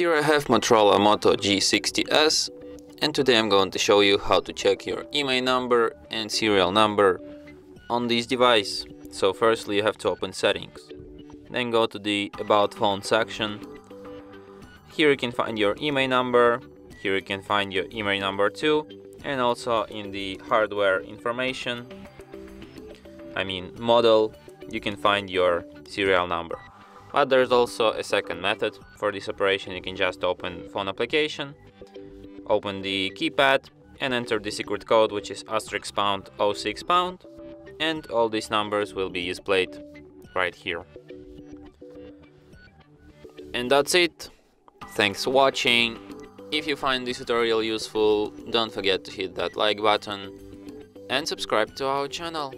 Here I have Motorola Moto G60s and today I'm going to show you how to check your IMEI number and serial number on this device. So firstly you have to open settings, then go to the about phone section. Here you can find your IMEI number, here you can find your IMEI number too and also in the hardware information, I mean model, you can find your serial number. But there's also a second method for this operation. You can just open phone application, open the keypad and enter the secret code which is asterisk pound 06 pound and all these numbers will be displayed right here. And that's it. Thanks for watching. If you find this tutorial useful, don't forget to hit that like button and subscribe to our channel.